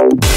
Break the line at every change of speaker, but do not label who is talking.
you